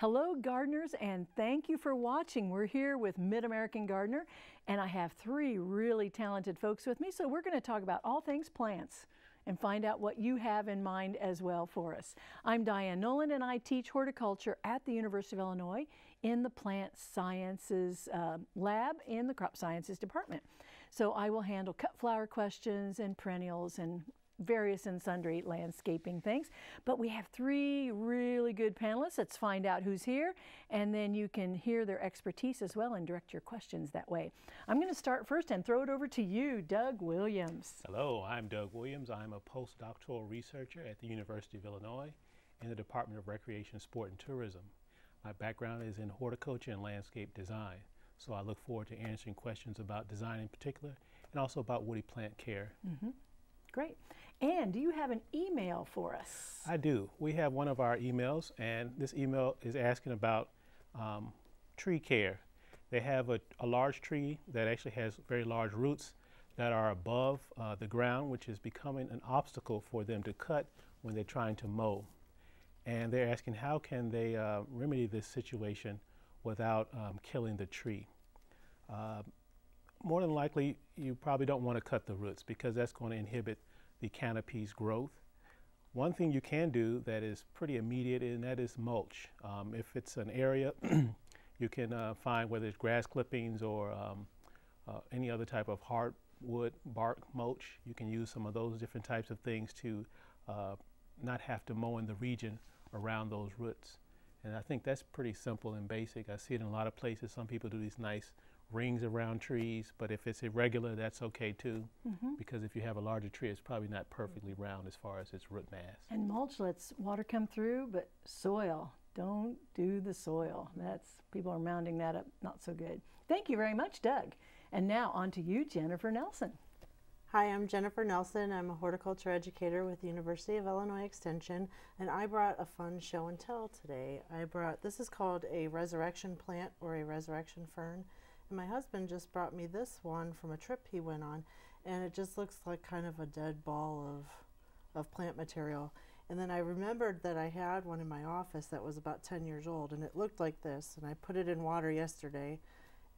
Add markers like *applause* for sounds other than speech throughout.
Hello, gardeners, and thank you for watching. We're here with Mid American Gardener, and I have three really talented folks with me, so we're going to talk about all things plants and find out what you have in mind as well for us. I'm Dianne Noland, and I teach horticulture at the University of Illinois in the Plant Sciences uh, Lab in the Crop Sciences Department. So I will handle cut flower questions and perennials and various and sundry landscaping things. But we have three really good panelists. Let's find out who's here, and then you can hear their expertise as well and direct your questions that way. I'm going to start first and throw it over to you, Doug Williams. Hello, I'm Doug Williams. I'm a postdoctoral researcher at the University of Illinois in the Department of Recreation, Sport, and Tourism. My background is in horticulture and landscape design, so I look forward to answering questions about design in particular and also about woody plant care. Mm -hmm. Great. And do you have an email for us? I do. We have one of our emails, and this email is asking about um, tree care. They have a, a, large tree that actually has very large roots that are above uh, the ground, which is becoming an obstacle for them to cut when they're trying to mow. And they're asking how can they uh, remedy this situation without um, killing the tree. Uh, more than likely, you probably don't want to cut the roots because that's going to inhibit the canopy's growth. One thing you can do that is pretty immediate and that is mulch. Um, if it's an area *clears throat* you can uh, find whether it's grass clippings or um, uh, any other type of hardwood bark mulch, you can use some of those different types of things to uh, not have to mow in the region around those roots. And I think that's pretty simple and basic. I see it in a lot of places. Some people do these nice rings around trees, but if it's irregular, that's okay too. Mm -hmm. Because if you have a larger tree, it's probably not perfectly round as far as its root mass. And mulch lets water come through, but soil, don't do the soil. That's people are mounding that up not so good. Thank you very much, Doug. And now on to you, Jennifer Nelson. Hi, I'm Jennifer Nelson. I'm a horticulture educator with the University of Illinois Extension, and I brought a fun show and tell today. I brought, this is called a resurrection plant or a resurrection fern. My husband just brought me this one from a trip he went on, and it just looks like kind of a dead ball of, of plant material. And then I remembered that I had one in my office that was about 10 years old, and it looked like this. And I put it in water yesterday,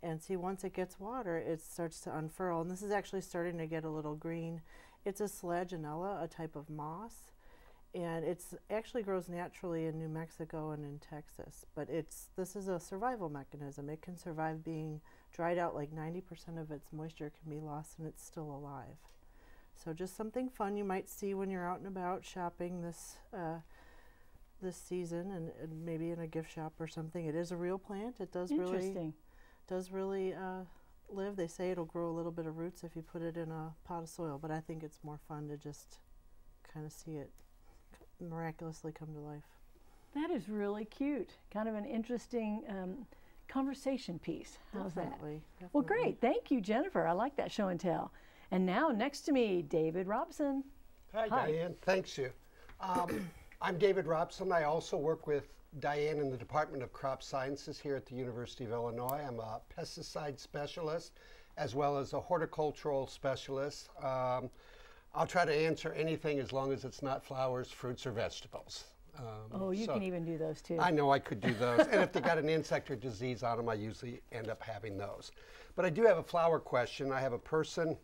and see, once it gets water, it starts to unfurl. And this is actually starting to get a little green. It's a selaginella, a type of moss and it's actually grows naturally in New Mexico and in Texas. But it's this is a survival mechanism. It can survive being dried out like 90% of its moisture can be lost and it's still alive. So just something fun you might see when you're out and about shopping this uh, this season and, and, maybe in a gift shop or something. It is a real plant. It does really does really uh, live. They say it'll grow a little bit of roots if you put it in a pot of soil, but I think it's more fun to just kind of see it miraculously come to life. That is really cute. Kind of an interesting um, conversation piece. How's definitely, that? Definitely. Well, great. Thank you, Jennifer. I like that show and tell. And now next to me, David Robson. Hi, Hi. Dianne. Thanks you. Um, *coughs* I'm David Robson. I also work with Dianne in the Department of Crop Sciences here at the University of Illinois. I'm a pesticide specialist as well as a horticultural specialist. Um, I'll try to answer anything as long as it's not flowers, fruits, or vegetables. Um, oh, you so can even do those too. I know I could do those. and if they got an *laughs* insect or disease on them, I usually end up having those. But I do have a flower question. I have a person,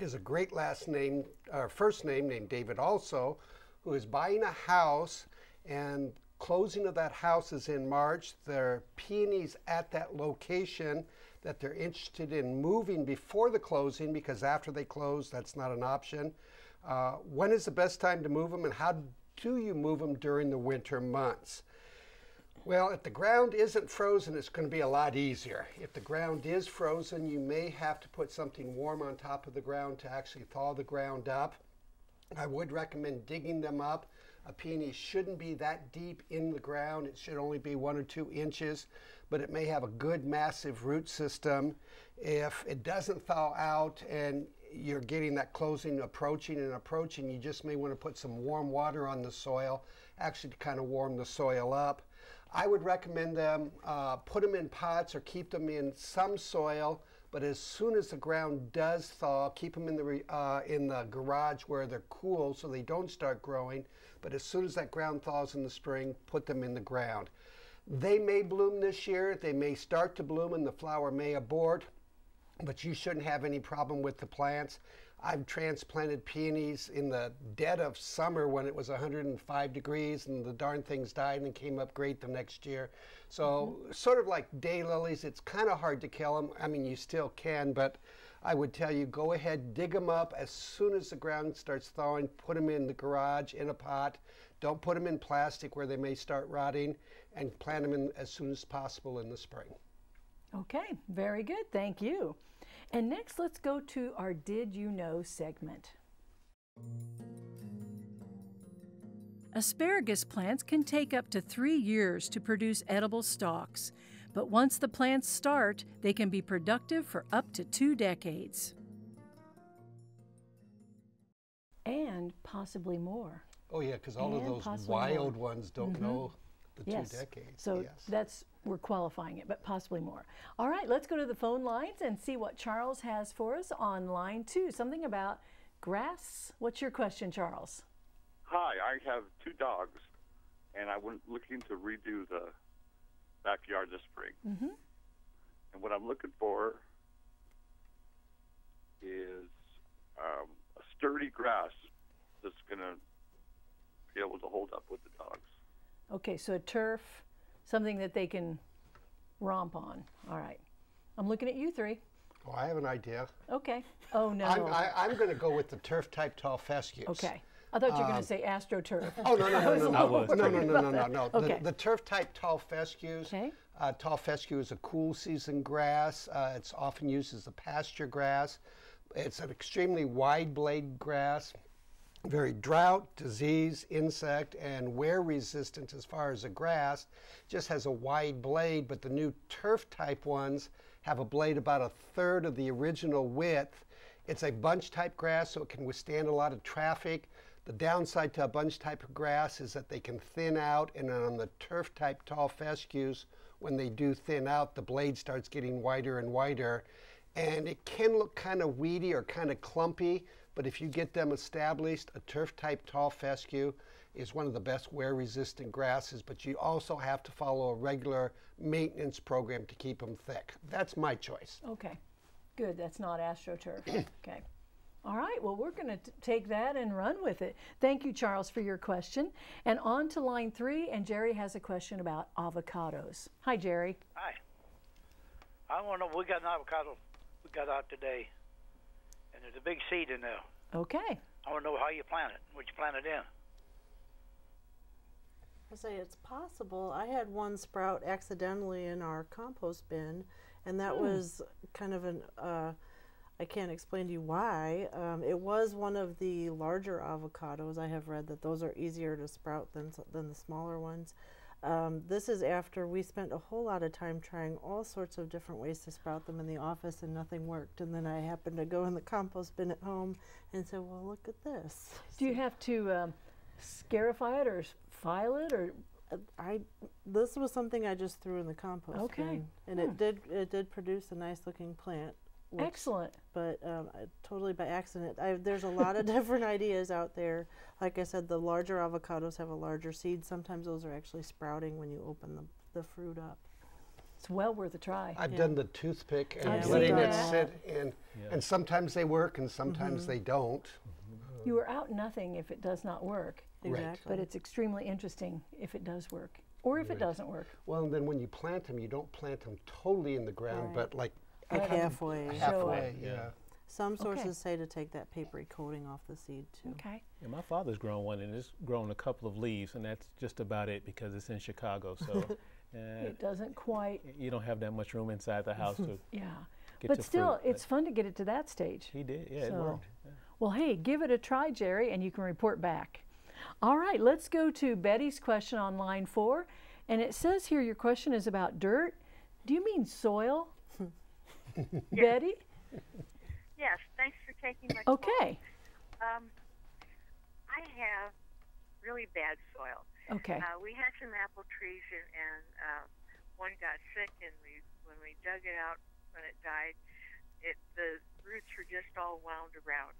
is a great last name, or first name named David also, who is buying a house and closing of that house is in March. There are peonies at that location that they're interested in moving before the closing because after they close, that's not an option. Uh, when is the best time to move them and how do you move them during the winter months? Well, if the ground isn't frozen, it's going to be a lot easier. If the ground is frozen, you may have to put something warm on top of the ground to actually thaw the ground up. I would recommend digging them up. A peony shouldn't be that deep in the ground. It should only be one or two inches but it may have a good massive root system. If it doesn't thaw out and you're getting that closing approaching and approaching, you just may want to put some warm water on the soil, actually to kind of warm the soil up. I would recommend them, uh, put them in pots or keep them in some soil, but as soon as the ground does thaw, keep them in the, uh, in the garage where they're cool so they don't start growing. But as soon as that ground thaws in the spring, put them in the ground. They may bloom this year. They may start to bloom and the flower may abort, but you shouldn't have any problem with the plants. I've transplanted peonies in the dead of summer when it was 105 degrees and the darn things died and came up great the next year. So, mm-hmm. sort of like daylilies, it's kind of hard to kill them. I mean, you still can, but I would tell you go ahead, dig them up as soon as the ground starts thawing, put them in the garage in a pot. Don't put them in plastic where they may start rotting and plant them in as soon as possible in the spring. Okay, very good. Thank you. And next, let's go to our Did You Know segment. Asparagus plants can take up to three years to produce edible stalks, but once the plants start, they can be productive for up to two decades. And possibly more. Oh yeah, because all And of those possibly more. wild ones don't mm-hmm. know the Yes. two decades. So yes. that's we're qualifying it, but possibly more. All right, let's go to the phone lines and see what Charles has for us on line two. Something about grass. What's your question, Charles? Hi, I have two dogs, and I went looking to redo the backyard this spring. Mhm. And what I'm looking for is um, a sturdy grass that's going to be able to hold up with the dogs. Okay, so a turf, something that they can romp on. All right. I'm looking at you three. oh, I have an idea. Okay. Oh no. I'm, I, I'm going to go with the turf type tall fescues. okay. I thought you were going to say astroturf. Oh no no no no I no no no no no no no. Okay. The, the turf type tall fescues. Okay. Uh, tall fescue is a cool season grass. Uh, it's often used as a pasture grass. It's an extremely wide blade grass, very drought, disease, insect, and wear resistant as far as a grass. Just has a wide blade, but the new turf type ones have a blade about a third of the original width. It's a bunch type grass, so it can withstand a lot of traffic. The downside to a bunch type of grass is that they can thin out, and on the turf type tall fescues, when they do thin out, the blade starts getting wider and wider. And it can look kind of weedy or kind of clumpy, but if you get them established, a turf type tall fescue is one of the best wear resistant grasses, but you also have to follow a regular maintenance program to keep them thick. That's my choice. Okay. Good. That's not astroturf. *clears throat* okay. All right. Well, we're going to take that and run with it. Thank you, Charles, for your question. And on to line three. And Jerry has a question about avocados. Hi, Jerry. Hi. I want to know. We got an avocado we got out today, and there's a big seed in there. Okay. I want to know how you plant it, what you plant it in. I say it's possible. I had one sprout accidentally in our compost bin, and that was kind of an. Uh, I can't explain to you why. Um, it was one of the larger avocados. I have read that those are easier to sprout than than the smaller ones. Um, this is after we spent a whole lot of time trying all sorts of different ways to sprout them in the office, and nothing worked. And then I happened to go in the compost bin at home and said, "Well, look at this." Do you have to um, scarify it or file it or? Uh, I this was something I just threw in the compost Okay. bin, and it did it did produce a nice looking plant. Which- Excellent. But um, totally by accident. I, there's a lot of *laughs* different ideas out there. Like I said, the larger avocados have a larger seed. Sometimes those are actually sprouting when you open the, the fruit up. It's well worth a try. I've Yeah. done the toothpick and I've letting it that. sit in, and sometimes they work and sometimes they don't. You are out nothing if it does not work, Right. Exactly. but it's extremely interesting if it does work or if it doesn't work. Well, and then when you plant them, you don't plant them totally in the ground, Right. but like Like kind halfway. halfway. Yeah. Yeah. Some Okay. sources say to take that papery coating off the seed too. Okay. Yeah, my father's grown one and it's grown a couple of leaves, and that's just about it because it's in Chicago. So *laughs* uh, It doesn't quite. you don't have that much room inside the house to *laughs* Yeah. get but your still, fruit, it's fun to get it to that stage. He did, yeah, it worked. Yeah. Well, hey, give it a try, Jerry, and you can report back. All right, let's go to Betty's question on line four. And it says here your question is about dirt. Do you mean soil? Betty? Yes, thanks for taking my call. Okay. Um, I have really bad soil. Okay. Uh, we had some apple trees, and, and uh, one got sick, and we when we dug it out when it died, it the roots were just all wound around.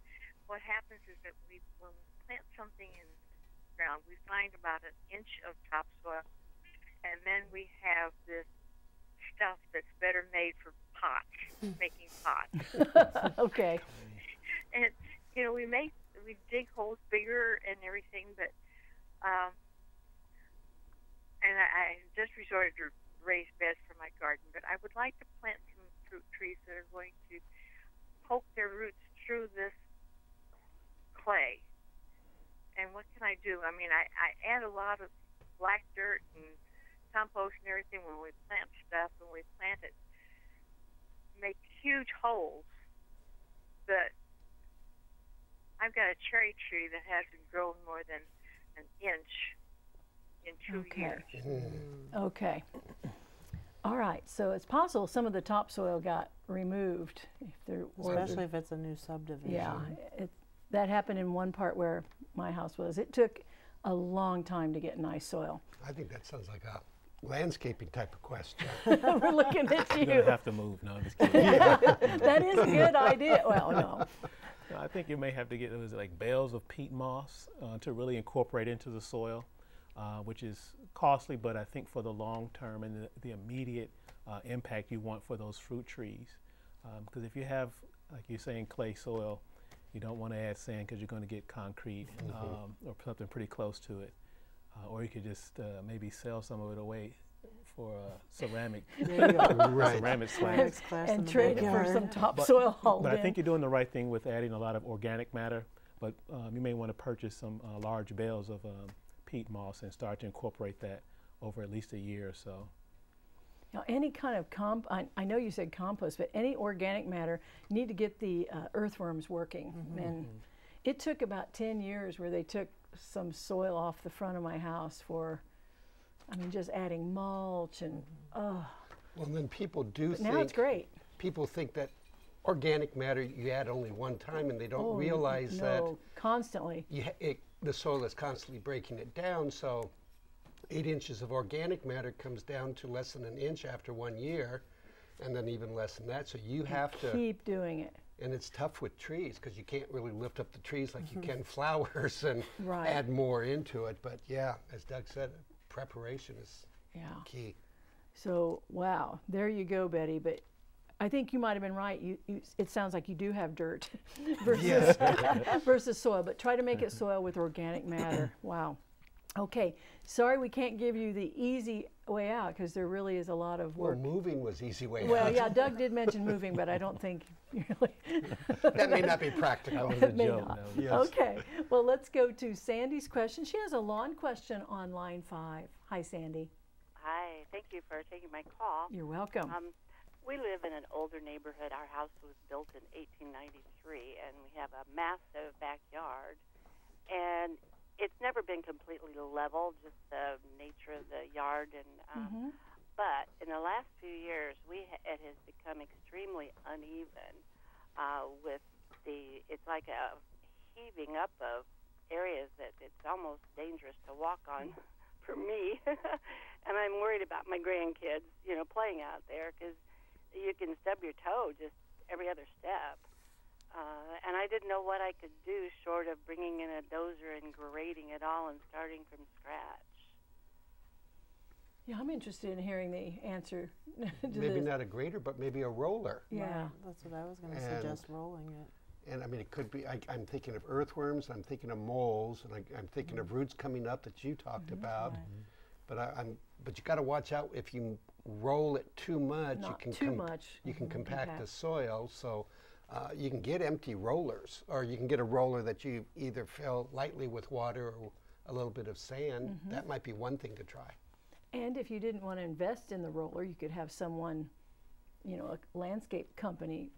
What happens is that we when we plant something in the ground, we find about an inch of topsoil, and then we have this stuff that's better made for pots, making pots. *laughs* okay. *laughs* and you know, we make we dig holes bigger and everything, but um, and I, I just resorted to raised beds for my garden. But I would like to plant some fruit trees that are going to poke their roots through this clay. And what can I do? I mean, I, I add a lot of black dirt and compost and everything when we plant stuff, and we plant it, make huge holes. But I've got a cherry tree that hasn't grown more than an inch in two Okay. years. Hmm. Okay. All right. So it's possible some of the topsoil got removed. If there Especially if it's a new subdivision. Yeah, it, that happened in one part where my house was. It took a long time to get nice soil. I think that sounds like a landscaping type of question. *laughs* We're looking at You're you. gonna have to move. No, I'm just kidding. *laughs* that is a good idea. Well, no. No, I think you may have to get those like bales of peat moss uh, to really incorporate into the soil, uh, which is costly, but I think for the long term and the, the immediate uh, impact you want for those fruit trees. Because if you have, like you're saying, clay soil, you don't want to add sand because you're going to get concrete um, or something pretty close to it. Uh, or you could just uh, maybe sell some of it away for uh, ceramic, *laughs* There you go. *laughs* Right. ceramic slabs. Class And trade it for some topsoil hauled But I think you're doing the right thing with adding a lot of organic matter. But um, you may want to purchase some uh, large bales of um, peat moss and start to incorporate that over at least a year or so. Now, any kind of comp, I, I know you said compost, but any organic matter, you need to get the uh, earthworms working. And it took about 10 years where they took some soil off the front of my house for, I mean, just adding mulch and, oh, Well, then people do but think now it's great. people think that organic matter you add only one time, and they don't Oh, n- realize that no, constantly. you it, the soil is constantly breaking it down. So, eight inches of organic matter comes down to less than an inch after one year, and then even less than that. So you have to, Keep doing it. And it's tough with trees because you can't really lift up the trees like you mm-hmm. can *laughs* flowers and Right. add more into it. But yeah, as Doug said, preparation is Yeah. key. So, wow, there you go, Betty. But I think you might have been right. You, you, it sounds like you do have dirt *laughs* versus, *laughs* versus soil, but try to make it soil with organic matter. Wow. Okay, sorry we can't give you the easy way out because there really is a lot of Well, work. moving was easy way Well, out. yeah, *laughs* Doug did mention moving, but I don't think *laughs* really. that may not be That practical. was *laughs* a may joke. not. that Yes. Okay, well, let's go to Sandy's question. She has a lawn question on line five. Hi, Sandy. Hi, thank you for taking my call. You're welcome. Um, we live in an older neighborhood. Our house was built in 1893, and we have a massive backyard. It's never been completely level, just the nature of the yard. And um, Mhm. but in the last few years, we ha- it has become extremely uneven. Uh, with the, it's like a heaving up of areas that it's almost dangerous to walk on *laughs* for me. *laughs* and I'm worried about my grandkids, you know, playing out there because you can stub your toe just every other step. Uh, and I didn't know what I could do short of bringing in a dozer and grading it all and starting from scratch. Yeah, I'm interested in hearing the answer *laughs* to Maybe this. not a grader, but maybe a roller. Yeah. Right, That's what I was going to suggest, rolling it. And I mean, it could be, I, I'm thinking of earthworms, I'm thinking of moles, and I, I'm thinking of roots coming up that you talked about. But I, I'm, but you got to watch out if you roll it too much, you can too com- much. You can Mhm. compact the soil, so uh, you can get empty rollers, or you can get a roller that you either fill lightly with water or a little bit of sand. Mm-hmm. That might be one thing to try. And if you didn't want to invest in the roller, you could have someone, you know, a landscape company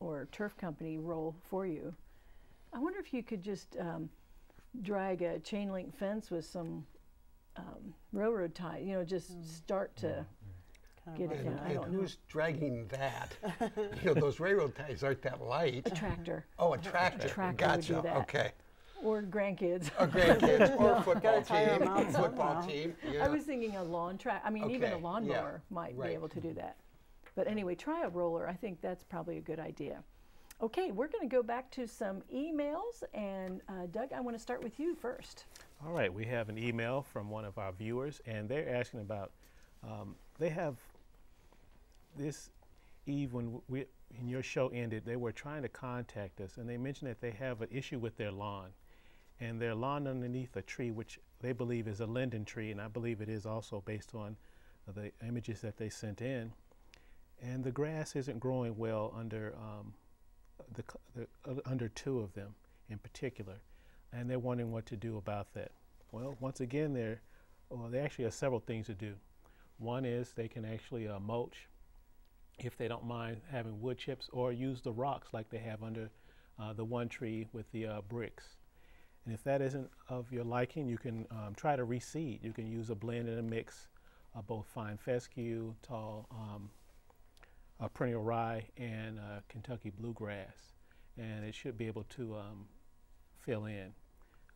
or turf company roll for you. I wonder if you could just um, drag a chain link fence with some um, railroad tie, you know, just start to get it like down. I and don't know. who's dragging that? *laughs* you know, those railroad ties aren't that light. A tractor Oh, a tractor. tractor would do gotcha. that. Okay. or grandkids. Or grandkids, *laughs* or a football Gotta tie 'em team. Football somehow. team. I was thinking a lawn track. I mean, even a Okay, yeah, lawnmower might right. be able to do that. But anyway, try a roller. I think that's probably a good idea. Okay, we're going to go back to some emails. And uh, Doug, I want to start with you first. All right, we have an email from one of our viewers, and they're asking about. Um, they have this Eve when we when your show ended, they were trying to contact us, and they mentioned that they have an issue with their lawn, and their lawn underneath a tree, which they believe is a linden tree, and I believe it is also based on the images that they sent in, and the grass isn't growing well under um, the, the uh, under two of them in particular, and they're wondering what to do about that. Well, once again, there, well, there actually are several things to do. One is they can actually uh, mulch if they don't mind having wood chips or use the rocks like they have under uh, the one tree with the uh, bricks. And if that isn't of your liking, you can um, try to reseed. You can use a blend and a mix of both fine fescue, tall um, uh, perennial rye, and uh, Kentucky bluegrass. And it should be able to um, fill in.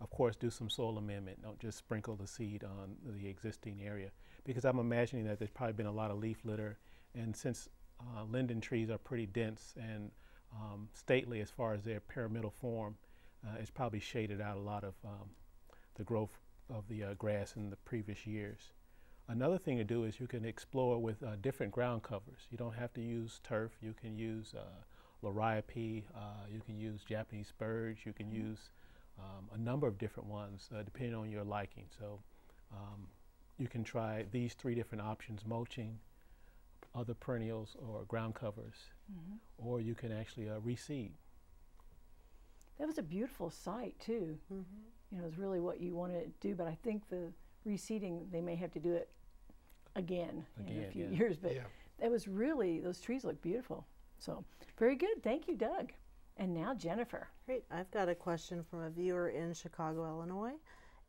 Of course, do some soil amendment. Don't just sprinkle the seed on the existing area because I'm imagining that there's probably been a lot of leaf litter. And since uh, linden trees are pretty dense and um, stately as far as their pyramidal form. Uh, it's probably shaded out a lot of um, the growth of the uh, grass in the previous years. Another thing to do is you can explore with uh, different ground covers. You don't have to use turf. You can use uh, liriope. Uh, you can use Japanese spurge. You can use um, a number of different ones depending on your liking. So um, you can try these three different options: mulching, other perennials or ground covers, mm-hmm. or you can actually uh, reseed. That was a beautiful site too. Mm-hmm. You know, it's really what you want to do, but I think the reseeding they may have to do it again, again in a few yeah. years. But yeah. that was really those trees look beautiful. So very good. Thank you, Doug. And now Jennifer. Great. I've got a question from a viewer in Chicago, Illinois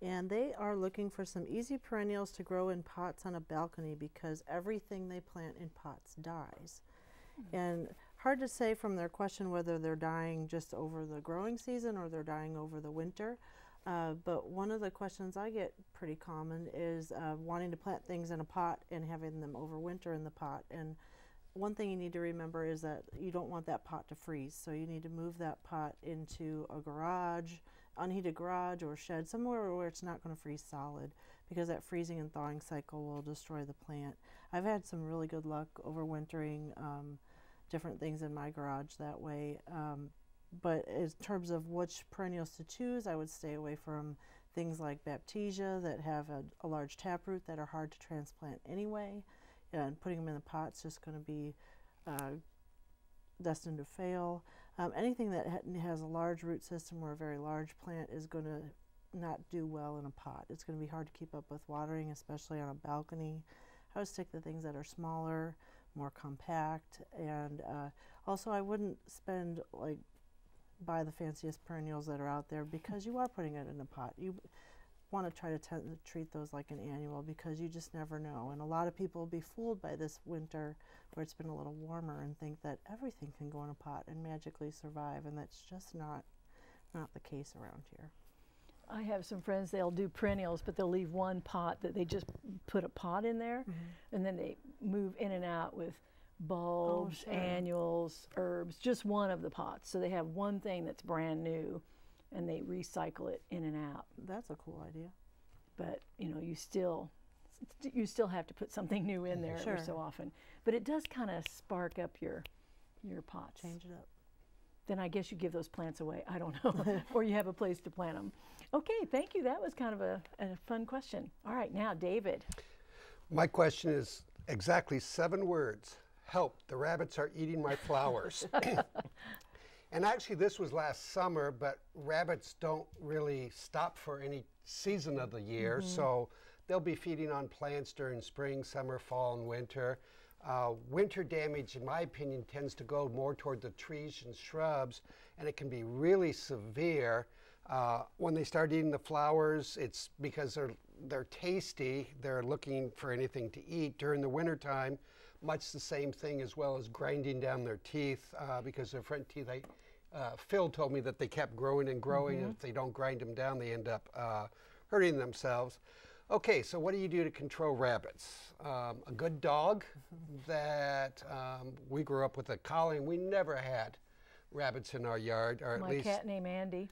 and they are looking for some easy perennials to grow in pots on a balcony because everything they plant in pots dies. Mm-hmm. And hard to say from their question whether they're dying just over the growing season or they're dying over the winter. Uh, but one of the questions I get pretty common is uh, wanting to plant things in a pot and having them overwinter in the pot. And one thing you need to remember is that you don't want that pot to freeze. So you need to move that pot into a garage unheated garage or shed, somewhere where it's not going to freeze solid because that freezing and thawing cycle will destroy the plant. I've had some really good luck overwintering um, different things in my garage that way. Um, but in terms of which perennials to choose, I would stay away from things like Baptisia that have a, a large taproot that are hard to transplant anyway. And putting them in the pot is just going to be uh, destined to fail. Um, anything that ha has a large root system or a very large plant is going to not do well in a pot. It's going to be hard to keep up with watering, especially on a balcony. I would stick to things that are smaller, more compact, and uh, also I wouldn't spend like buy the fanciest perennials that are out there because you are putting it in a pot. You want to try to treat those like an annual because you just never know. And a lot of people will be fooled by this winter where it's been a little warmer and think that everything can go in a pot and magically survive, and that's just not not the case around here. I have some friends, they'll do perennials, but they'll leave one pot that they just put a pot in there, mm-hmm. and then they move in and out with bulbs, oh, sure. annuals, herbs, just one of the pots. So they have one thing that's brand new and they recycle it in and out. That's a cool idea. But, you know, you still you still have to put something new in there sure. every so often. But it does kind of spark up your your pots. Change it up. Then I guess you give those plants away. I don't *laughs* know. or you have a place to plant them. Okay, thank you. That was kind of a, a fun question. All right, now David. My question is exactly seven words. Help, the rabbits are eating my flowers. *laughs* *laughs* and actually, this was last summer, but rabbits don't really stop for any season of the year. Mm -hmm. So They'll be feeding on plants during spring, summer, fall, and winter. Uh, winter damage, in my opinion, tends to go more toward the trees and shrubs, and it can be really severe. Uh, when they start eating the flowers, it's because they're they're tasty. They're looking for anything to eat during the wintertime. Much the same thing as well as grinding down their teeth uh, because their front teeth. I, uh, Phil told me that they kept growing and growing. Mm -hmm. And if they don't grind them down, they end up uh, hurting themselves. Okay, so what do you do to control rabbits? Um, a good dog that um, we grew up with a collie and we never had rabbits in our yard, or at My least cat named Andy.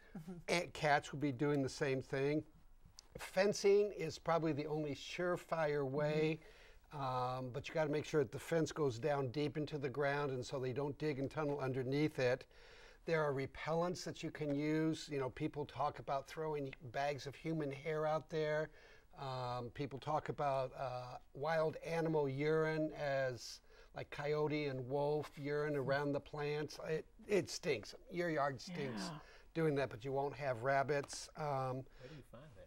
and cats would be doing the same thing. Fencing is probably the only surefire way, um, but you got to make sure that the fence goes down deep into the ground and so they don't dig and tunnel underneath it. There are repellents that you can use. You know, people talk about throwing bags of human hair out there. Um, people talk about uh, wild animal urine as like coyote and wolf urine around the plants. It, it stinks. Your yard stinks Yeah. doing that, but you won't have rabbits. Um, Where do you find that?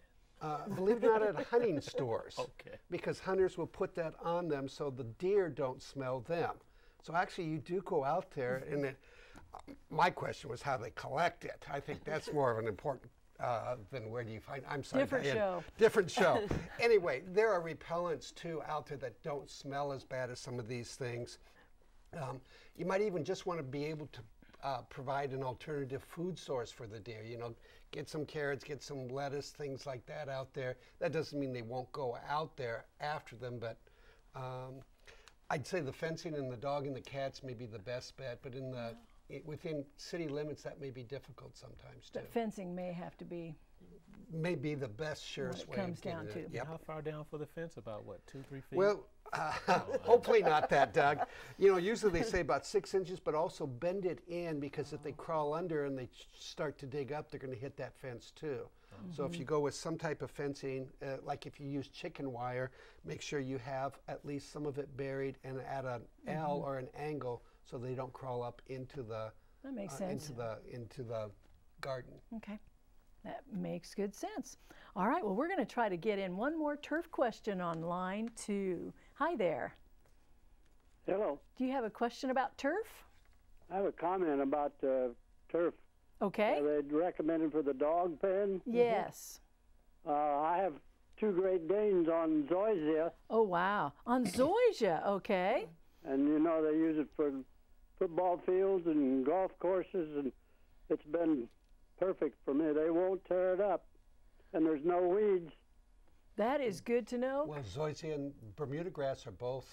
Uh, believe it or not, at *laughs* hunting stores. Okay. Because hunters will put that on them so the deer don't smell them. So actually, you do go out there, *laughs* and it, my question was how they collect it. I think that's more of an important uh, than where do you find. I'm sorry. Different Dianne. show. Different show. *laughs* anyway, there are repellents too out there that don't smell as bad as some of these things. Um, you might even just want to be able to uh, provide an alternative food source for the deer. You know, get some carrots, get some lettuce, things like that out there. That doesn't mean they won't go out there after them, but um, I'd say the fencing and the dog and the cats may be the best bet. But in the i within city limits, that may be difficult sometimes too. But fencing may have to be. May be the best surest it way comes down to. Yep. How far down for the fence? About what, two, three feet? Well, uh, *laughs* hopefully not that, Doug. You know, usually they say about six inches, but also bend it in because if they crawl under and they start to dig up, they're going to hit that fence too. So if you go with some type of fencing, uh, like if you use chicken wire, make sure you have at least some of it buried and at an L or an angle so they don't crawl up into the That makes uh, sense. into the into the garden. Okay. That makes good sense. All right, well, we're going to try to get in one more turf question on line two. Hi there. Hello. Do you have a question about turf? I have a comment about uh, turf. Okay. Uh, they recommended for the dog pen. Yes. Uh, I have two Great Danes on Zoysia, Oh, wow. On Zoysia, okay. and you know they use it for football fields and golf courses, and it's been perfect for me. They won't tear it up, and there's no weeds. That is good to know. Well, zoysia and Bermuda grass are both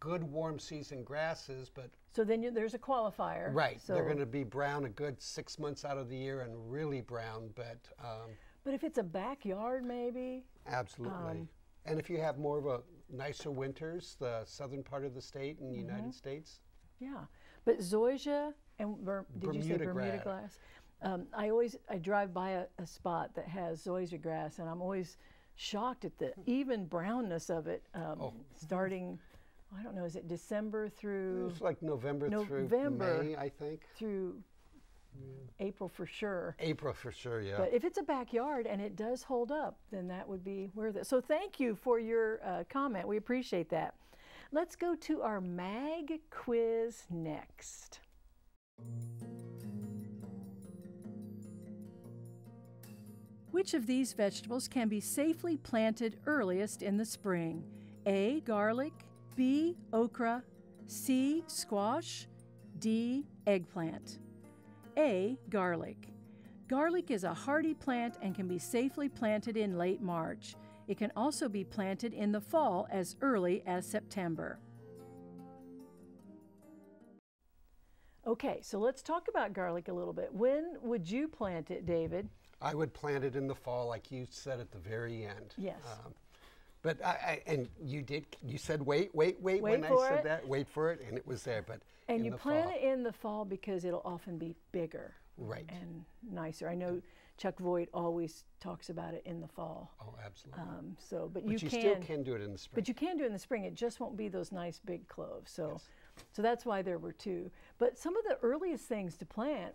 good warm season grasses, but So then you, there's a qualifier. Right. So, They're going to be brown a good six months out of the year and really brown, but um, But if it's a backyard, maybe. absolutely. Um, and if you have more of a nicer winters, the southern part of the state in the Mm-hmm. United States, Yeah, but zoysia and Ber- did you say Bermuda Bermuda grass. grass? Um, I always I drive by a, a spot that has zoysia grass, and I'm always shocked at the even brownness of it. Um, Oh. Starting, I don't know, is it December through it's like November, November. through May, I think. through April for sure? April for sure, yeah. But if it's a backyard and it does hold up, then that would be worth it. So thank you for your uh, comment. We appreciate that. Let's go to our mag quiz next. Which of these vegetables can be safely planted earliest in the spring? A. Garlic, B. Okra, C. Squash, D. Eggplant. A. Garlic. Garlic is a hardy plant and can be safely planted in late March. It can also be planted in the fall as early as September. Okay, so let's talk about garlic a little bit. When would you plant it, David? I would plant it in the fall, like you said at the very end. Yes. Um, but I, I, and you did, you said wait, wait, wait, Wait when for I said it. that, wait for it, and it was there. But And you plant fall, it in the fall because it'll often be bigger right? and nicer. I know Chuck Voigt always talks about it in the fall. oh, absolutely. Um, so, but, but you, you, can, still can do it in the spring. But you can do it in the spring. It just won't be those nice big cloves. So, so that's why there were two. But some of the earliest things to plant,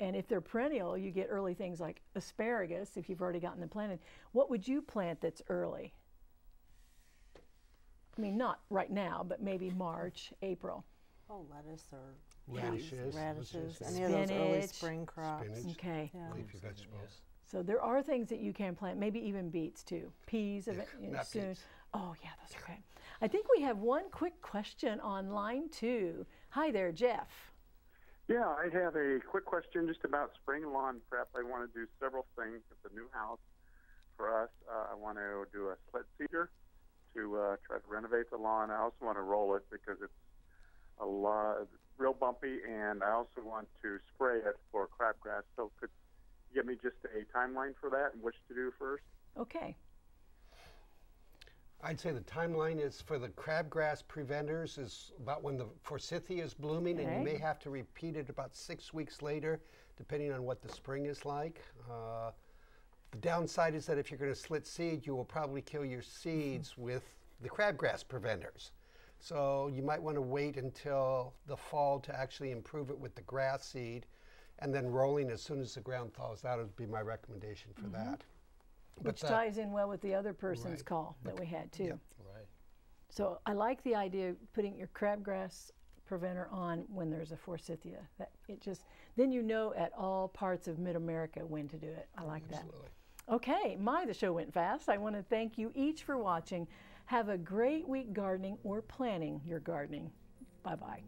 and if they're perennial, you get early things like asparagus. If you've already gotten them planted, what would you plant that's early? I mean, not right now, but maybe March, April. Oh, lettuce or Radishes, radishes, lettuce, any of those early Spinach. spring crops. Spinach. Okay. Yeah. leafy vegetables. So there are things that you can plant, maybe even beets too. Peas, Yuck, event- you know, soon. peas. Oh yeah, those are good. I think we have one quick question on line two. Hi there, Jeff. Yeah, I have a quick question just about spring lawn prep. I want to do several things at the new house for us. Uh, I want to do a slit seeder to uh, try to renovate the lawn. I also want to roll it because it's a lot, real bumpy, and I also want to spray it for crabgrass. So could you give me just a timeline for that and which to do first? Okay. I'd say the timeline is for the crabgrass preventers is about when the forsythia is blooming, and you may have to repeat it about six weeks later, depending on what the spring is like. Uh, the downside is that if you're going to slit seed, you will probably kill your seeds *laughs* with the crabgrass preventers. So you might want to wait until the fall to actually improve it with the grass seed, and then rolling as soon as the ground thaws out would be my recommendation for that. Which ties in well with the other person's Right. call that we had too. Right. So I like the idea of putting your crabgrass preventer on when there's a forsythia. That it just then you know at all parts of Mid-America when to do it. I like Absolutely. that. Okay, my the show went fast. I want to thank you each for watching. Have a great week gardening or planning your gardening. Bye bye.